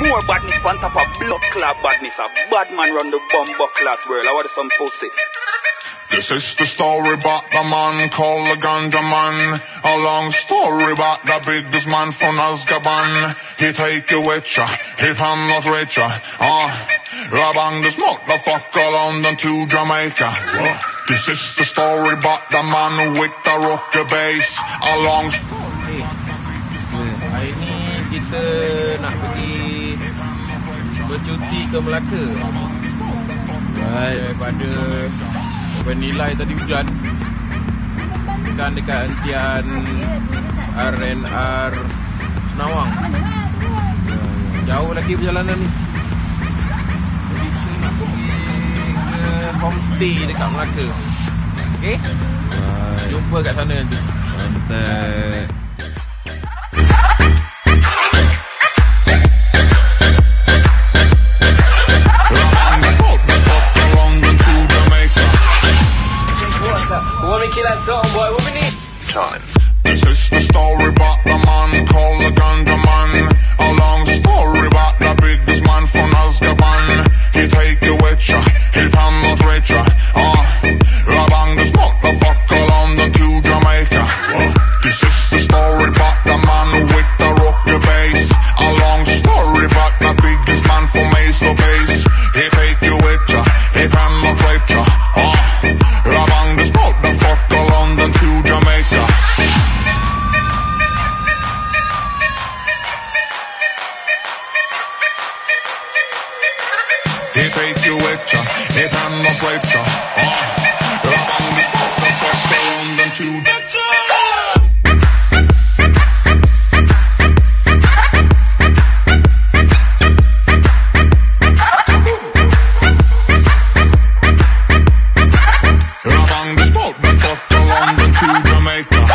More badness on top of blood clot badness. A bad man run the bumbo clot world. I want some pussy. This is the story about the man called the Ganja Man. A long story about the biggest man from Azkaban. He take you with ya, he pan not rich ya. Ah, rabang this motherfucker London to Jamaica. This is the story about the man with the rocker bass. A long Eh, hari ni kita nak pergi bercuti ke Melaka. Right. Daripada bernilai tadi hujan. Kan dekat hentian RNR Senawang. Jauh lagi perjalanan ni. Jadi kita nak pergi ke homestay dekat Melaka. Okey? Jumpa kat sana nanti. Contact. Kill that song, boy? What we need? Time. This is the story about penetrate you with ya. It hand no plate ya. Uh, you the fuck around and you get ya. The Jamaica.